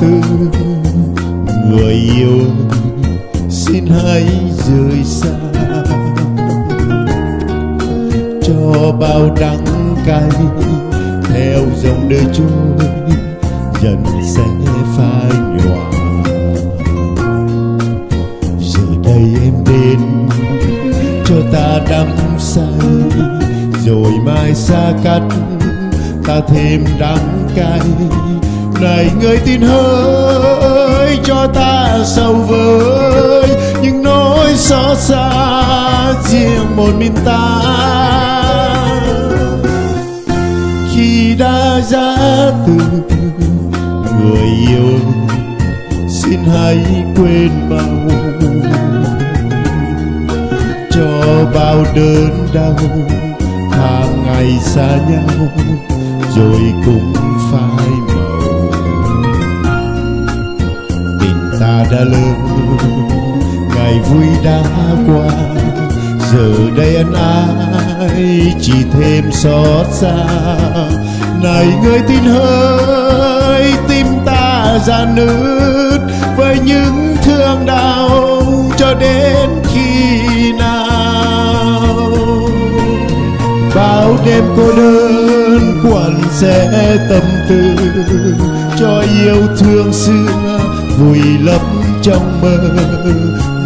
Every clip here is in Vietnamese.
từ người yêu, xin hãy rời xa. Cho bao đắng cay, theo dòng đời trôi dần sẽ phai nhòa. Giờ đây em đến, cho ta đắm say, rồi mai xa cách, ta thêm đắng cay này người tin hỡi cho ta sầu với những nỗi xót xa riêng một mình ta. Khi đã ra từ người yêu, xin hãy quên bao cho bao đớn đau. Tháng ngày xa nhau, rồi cũng phải màu đã lớn ngày vui đã qua, giờ đây anh ai chỉ thêm xót xa. Này người tin hơi, tim ta ra nứt với những thương đau cho đến khi nào. Bao đêm cô đơn quặn sẽ tâm tư cho yêu thương xưa vui lắm trong mơ.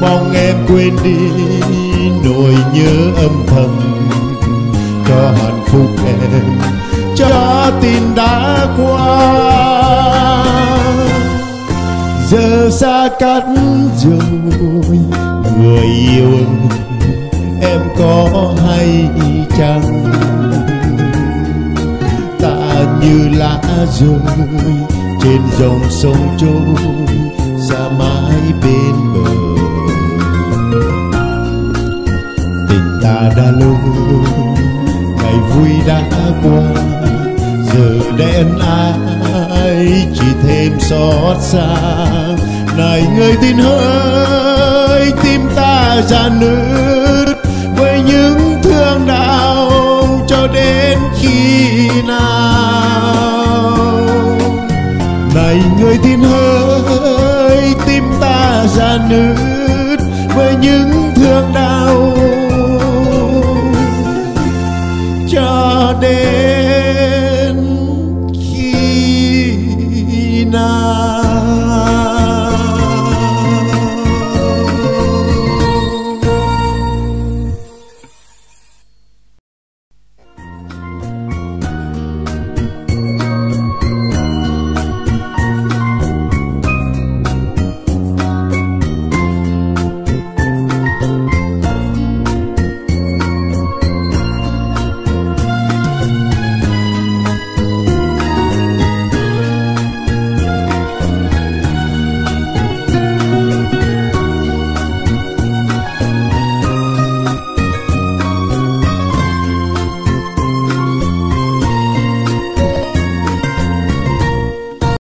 Mong em quên đi nỗi nhớ âm thầm cho hạnh phúc em, cho tin đã qua. Giờ xa cách rồi, người yêu em có hay chăng? Ta như lá rơi trên dòng sông trôi xa mãi bên bờ. Tình ta đã lâu, ngày vui đã qua, giờ đen ai chỉ thêm xót xa. Này người tin hỡi tim ta già nứt, với những thương đau cho đến khi nào?